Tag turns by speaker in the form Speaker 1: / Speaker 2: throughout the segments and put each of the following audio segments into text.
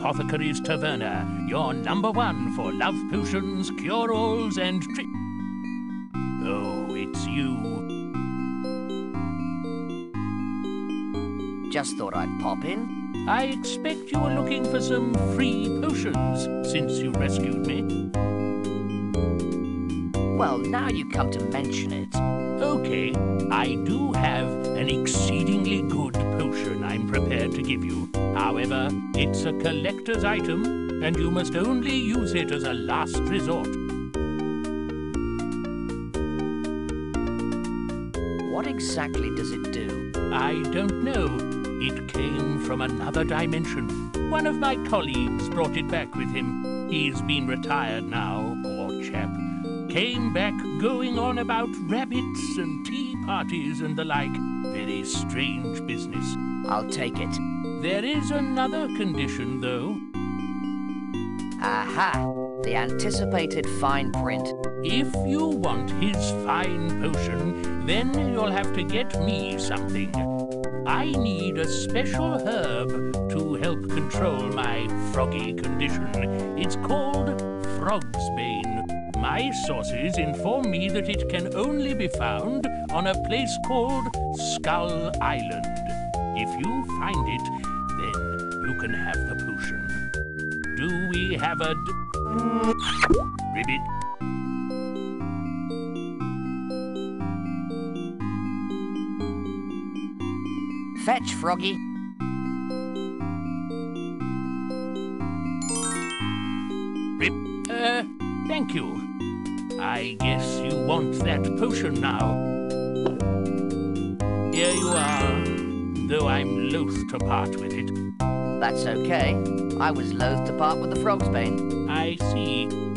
Speaker 1: Apothecary's Taverna, your number one for love potions, cure-alls, and tri- Oh, it's you.
Speaker 2: Just thought I'd pop in.
Speaker 1: I expect you were looking for some free potions since you rescued me.
Speaker 2: Well, now you come to mention it.
Speaker 1: Okay, I do have an exceedingly good potion I'm prepared to give you. However, it's a collector's item, and you must only use it as a last resort.
Speaker 2: What exactly does it do?
Speaker 1: I don't know. It came from another dimension. One of my colleagues brought it back with him. He's been retired now. Came back going on about rabbits and tea parties and the like. Very strange business.
Speaker 2: I'll take it.
Speaker 1: There is another condition, though.
Speaker 2: Aha! The anticipated fine print.
Speaker 1: If you want his fine potion, then you'll have to get me something. I need a special herb to help control my froggy condition. It's called Frog's Bane. My sources inform me that it can only be found on a place called Skull Island. If you find it, then you can have the potion. Do we have a ribbit?
Speaker 2: Fetch, Froggy.
Speaker 1: Rip? Uh, thank you. I guess you want that potion now. Here you are, though I'm loath to part with it.
Speaker 2: That's okay. I was loath to part with the Frog's Bane.
Speaker 1: I see.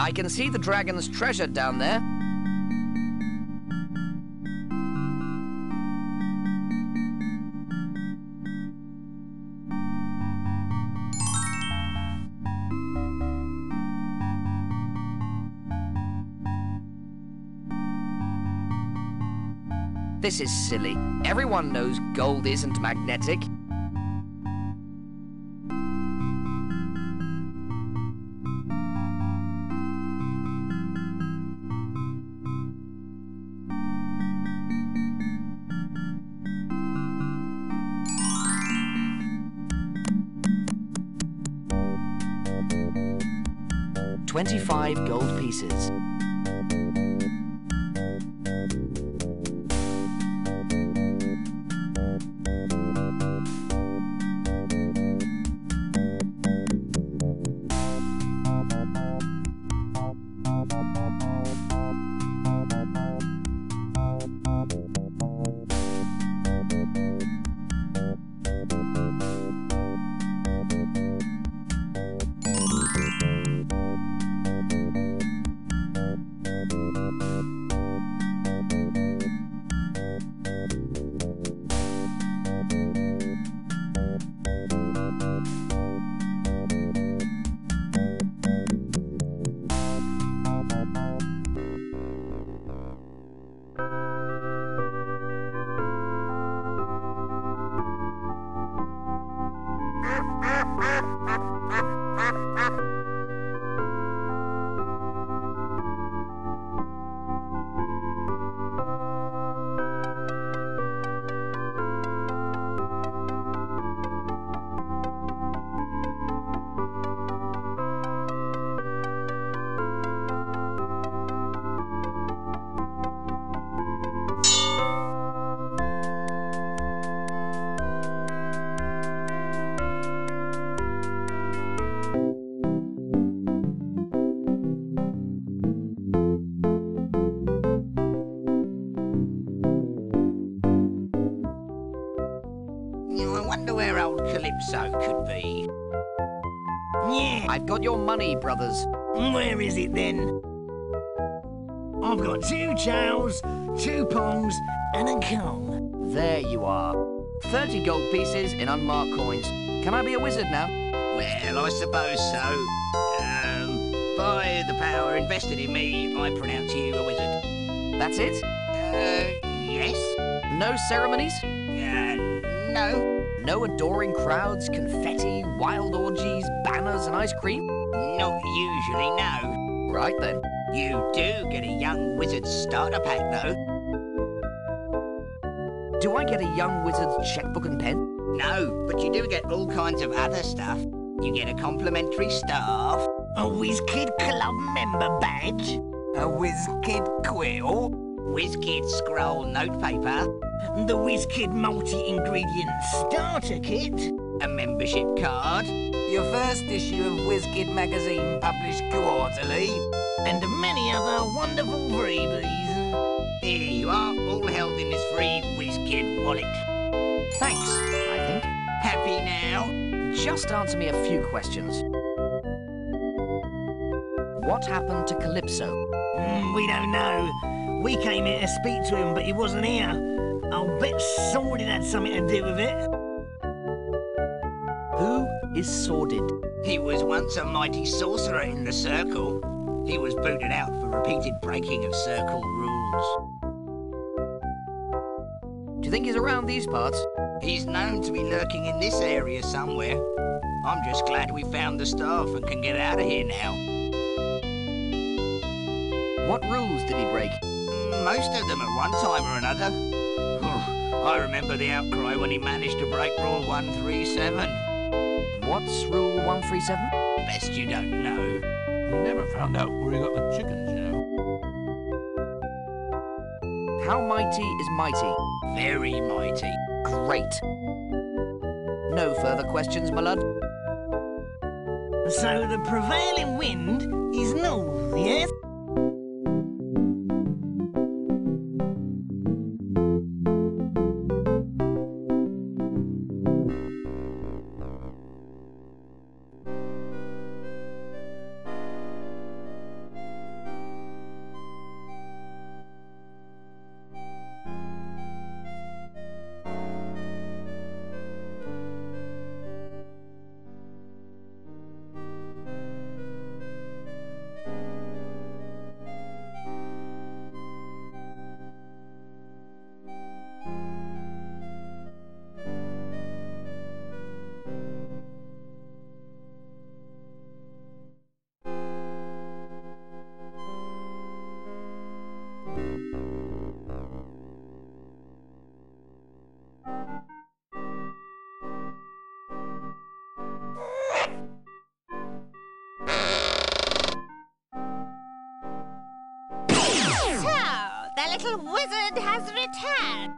Speaker 2: I can see the dragon's treasure down there. This is silly. Everyone knows gold isn't magnetic. Pieces.
Speaker 3: Calypso could be. Yeah,
Speaker 2: I've got your money, brothers.
Speaker 4: Where is it then? I've got two chows, two pongs, and a kong.
Speaker 2: There you are. 30 gold pieces in unmarked coins. Can I be a wizard now?
Speaker 3: well, I suppose so. Um, by the power invested in me, I pronounce you a wizard.
Speaker 2: That's it?
Speaker 3: Uh, yes?
Speaker 2: No ceremonies?
Speaker 3: Uh, no.
Speaker 2: No adoring crowds, confetti, wild orgies, banners, and ice cream?
Speaker 3: Not usually, no.
Speaker 2: Right then.
Speaker 3: You do get a young wizard starter pack, though.
Speaker 2: Do I get a young wizard's checkbook and pen?
Speaker 3: No, but you do get all kinds of other stuff. You get a complimentary staff,
Speaker 4: A WizKid Club member badge.
Speaker 3: a WizKid quill, WizKid scroll notepaper,
Speaker 4: The WizKid multi-ingredient starter kit.
Speaker 3: a membership card,
Speaker 5: Your first issue of WizKid magazine published quarterly.
Speaker 4: And many other wonderful freebies.
Speaker 3: Here you are, all held in this free WizKid wallet.
Speaker 2: Thanks, I think.
Speaker 3: Happy now?
Speaker 2: Just answer me a few questions. What happened to Calypso?
Speaker 4: Mm, we don't know. We came here to speak to him, but he wasn't here. I'll bet Sordid had something to do with it.
Speaker 2: Who is Sordid?
Speaker 3: He was once a mighty sorcerer in the circle. He was booted out for repeated breaking of circle rules.
Speaker 2: Do you think he's around these parts?
Speaker 3: He's known to be lurking in this area somewhere. I'm just glad we found the staff and can get out of here now.
Speaker 2: What rules did he break?
Speaker 3: Most of them at one time or another. Oh, I remember the outcry when he managed to break Rule 137.
Speaker 2: What's Rule 137?
Speaker 3: Best you don't know.
Speaker 1: We never found out where he got the chickens, you know.
Speaker 2: How mighty is mighty?
Speaker 3: Very mighty.
Speaker 2: Great. No further questions, my lad?
Speaker 4: So the prevailing wind is north, yes?
Speaker 6: Little wizard has returned.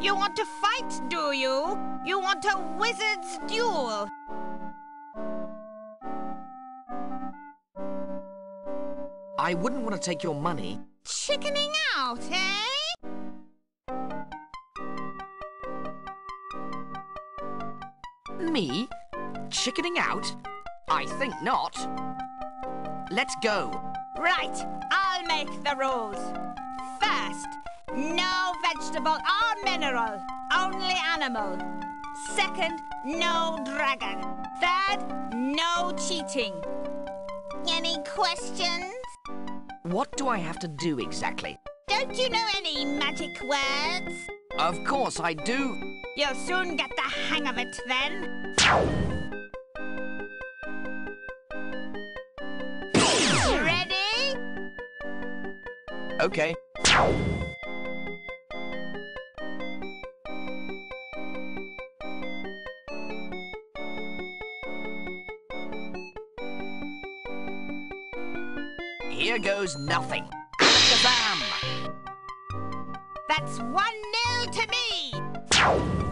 Speaker 6: You want to fight, do you? You want a wizard's duel?
Speaker 2: I wouldn't want to take your money.
Speaker 6: Chickening out, eh?
Speaker 2: Me? Chickening out? I think not. Let's go.
Speaker 6: Right, I'll make the rules. First, no vegetable or mineral, only animal. Second, no dragon. Third, no cheating. Any questions?
Speaker 2: What do I have to do exactly?
Speaker 6: Don't you know any magic words?
Speaker 2: Of course I do.
Speaker 6: You'll soon get the hang of it then. Ready?
Speaker 2: Okay. Here goes nothing.
Speaker 6: That's one nil to me.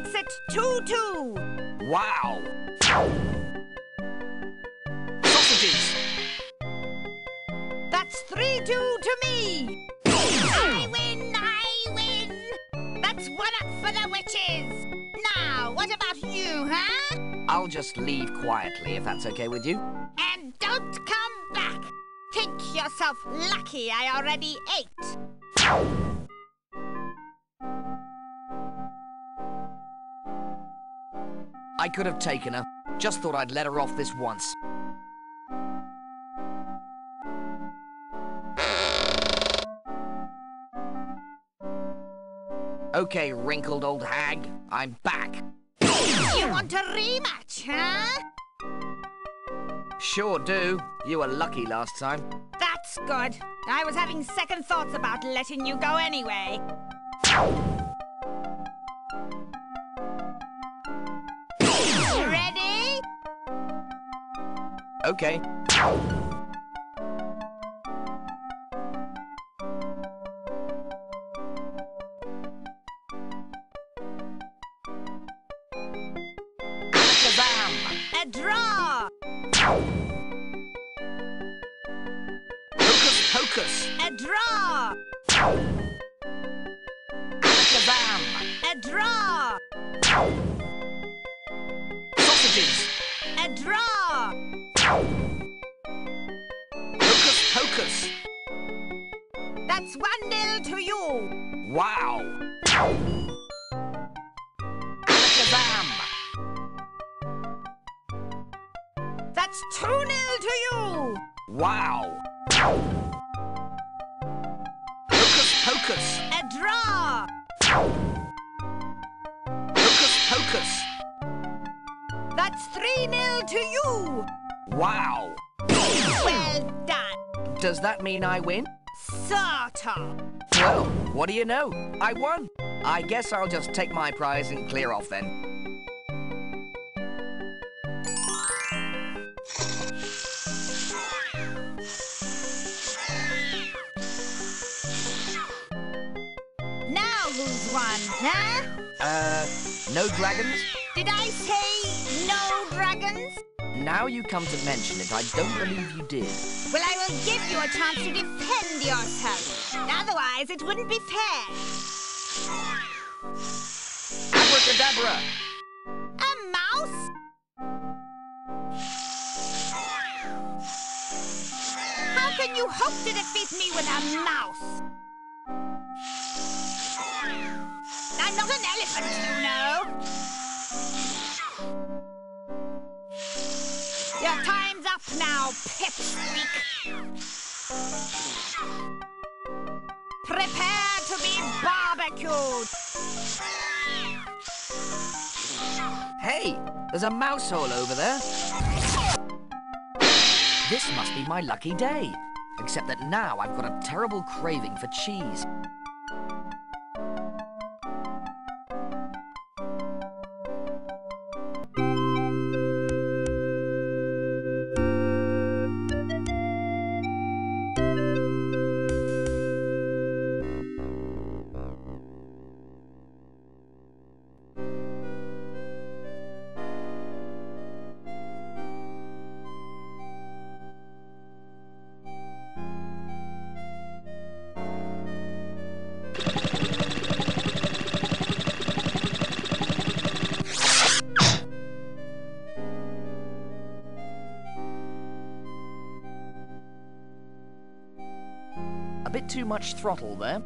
Speaker 6: Makes it 2-2!
Speaker 2: Wow! Sausages!
Speaker 6: That's 3-2 to me! I win! I win! That's one up for the witches! Now, what about you, huh?
Speaker 2: I'll just leave quietly if that's okay with you.
Speaker 6: And don't come back! Think yourself lucky I already ate!
Speaker 2: I could have taken her. Just thought I'd let her off this once. Okay, wrinkled old hag, I'm back.
Speaker 6: You want a rematch, huh?
Speaker 2: Sure do. You were lucky last time.
Speaker 6: That's good. I was having second thoughts about letting you go anyway.
Speaker 2: Okay.
Speaker 6: A draw!
Speaker 2: Hocus pocus!
Speaker 6: A draw!
Speaker 2: Kazam!
Speaker 6: A draw! That's one nil to you.
Speaker 2: Wow! Kazam!
Speaker 6: That's two nil to you.
Speaker 2: Wow! Hocus pocus!
Speaker 6: A draw!
Speaker 2: Hocus pocus!
Speaker 6: That's three nil to you.
Speaker 2: Wow!
Speaker 6: Well done.
Speaker 2: Does that mean I win?
Speaker 6: Sort.
Speaker 2: Well, what do you know? I won. I guess I'll just take my prize and clear off then.
Speaker 6: Now who's won, huh?
Speaker 2: Uh, no dragons?
Speaker 6: Did I say no dragons?
Speaker 2: Now you come to mention it, I don't believe you did.
Speaker 6: Well, I will give you a chance to defend yourself. Otherwise, it wouldn't be fair.
Speaker 2: Abracadabra!
Speaker 6: A mouse? How can you hope to defeat me with a mouse? I'm not an elephant, you know. Prepare to be barbecued.
Speaker 2: Hey, there's a mouse hole over there. This must be my lucky day. Except that now I've got a terrible craving for cheese. Much throttle there.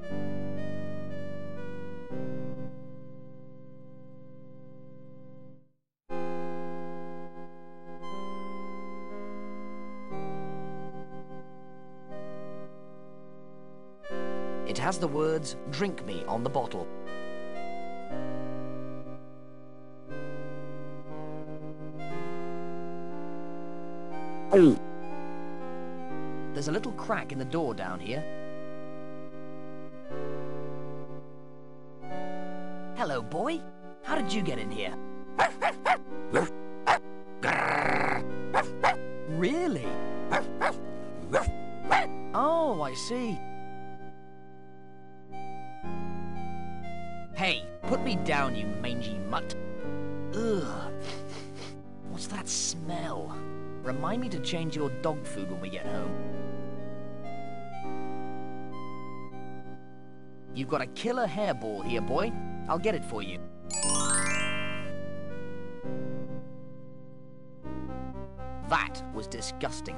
Speaker 2: It has the words, drink me, on the bottle. Oh. There's a little crack in the door down here. Hello, boy. How did you get in here? Really? Oh, I see. Hey, put me down, you mangy mutt. Ugh. What's that smell? Remind me to change your dog food when we get home. You've got a killer hairball here, boy. I'll get it for you. That was disgusting.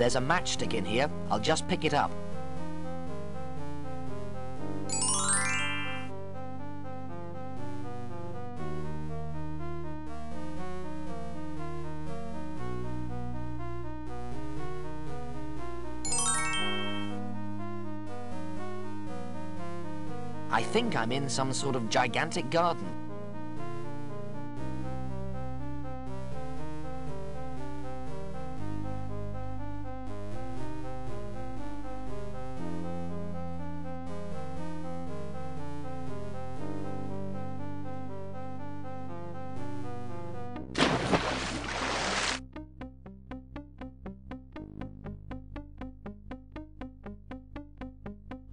Speaker 2: There's a matchstick in here. I'll just pick it up. I think I'm in some sort of gigantic garden.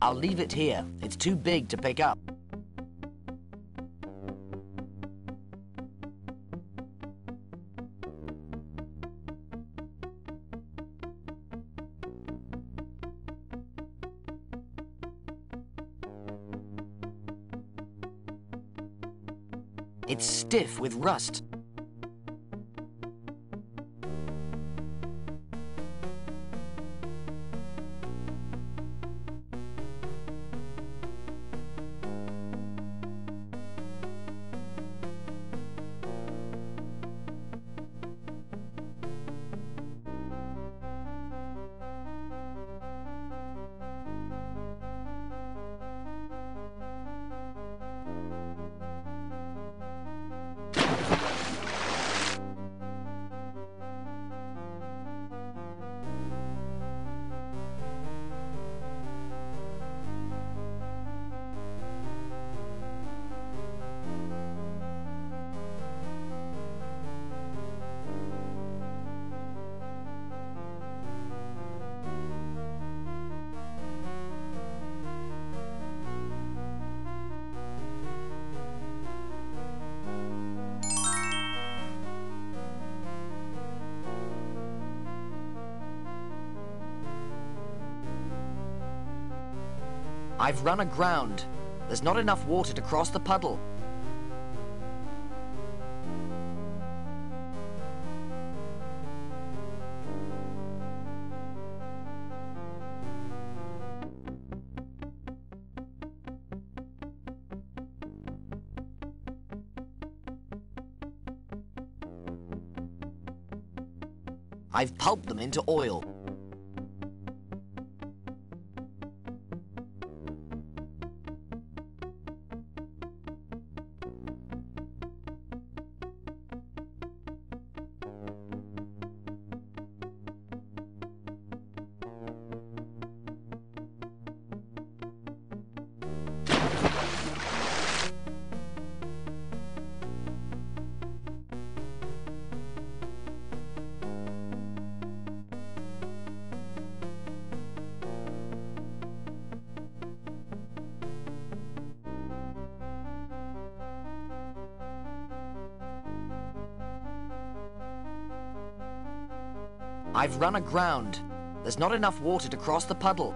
Speaker 2: I'll leave it here. It's too big to pick up. It's stiff with rust. I've run aground. There's not enough water to cross the puddle. I've pulped them into oil. I've run aground. There's not enough water to cross the puddle.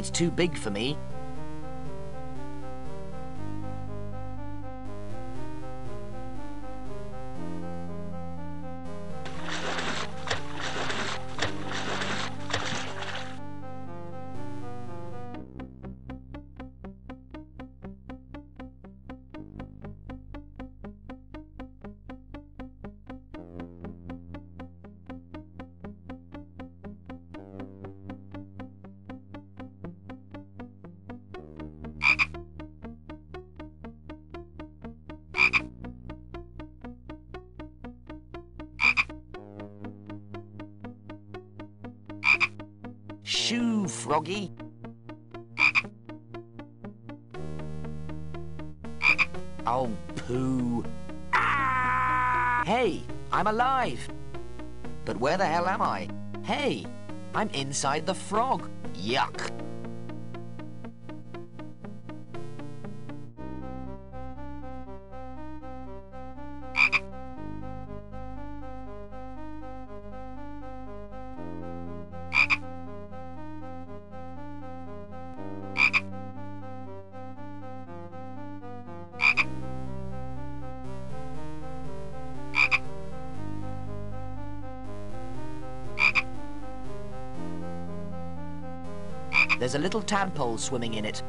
Speaker 2: It's too big for me. Shoo, Froggy. Oh, poo. Hey, I'm alive. But where the hell am I? Hey, I'm inside the frog. Yuck. There's a little tadpole swimming in it.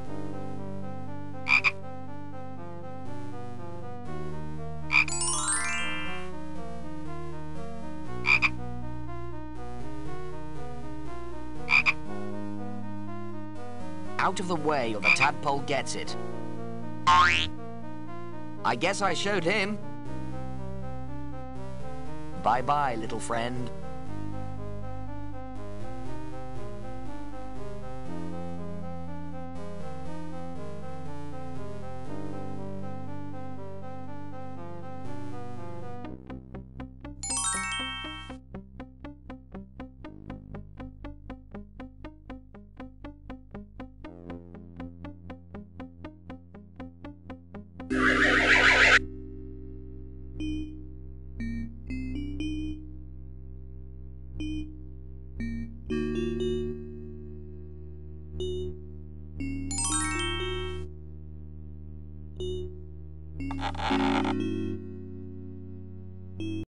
Speaker 2: Out of the way or the tadpole gets it. I guess I showed him. Bye-bye, little friend.